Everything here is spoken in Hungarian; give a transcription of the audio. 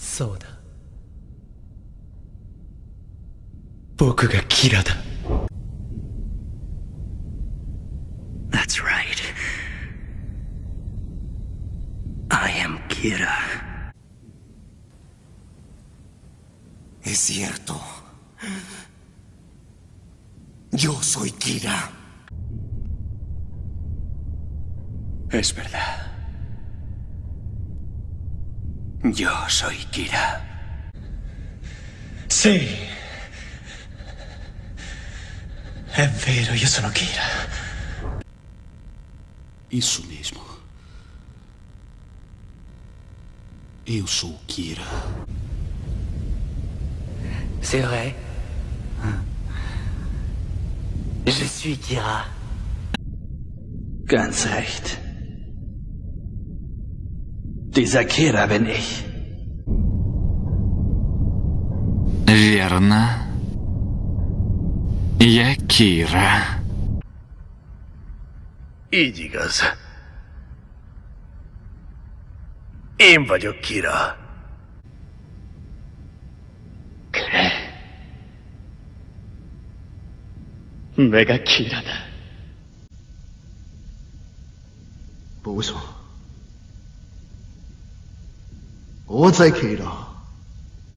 そうだ僕がキラだ That's right. I am Kira. Es cierto. Yo soy Kira. Es verdad. Yo soy Kira. Sí. È vero, io sono Kira. Isso mesmo. Eu sou Kira. C'est vrai. Je suis Kira. Ganz recht. Dieser bin ich. Верно. Я Кира. Így igaz. Én vagyok Kira. Kire. Mega Kira da. Bózom. 我再去了。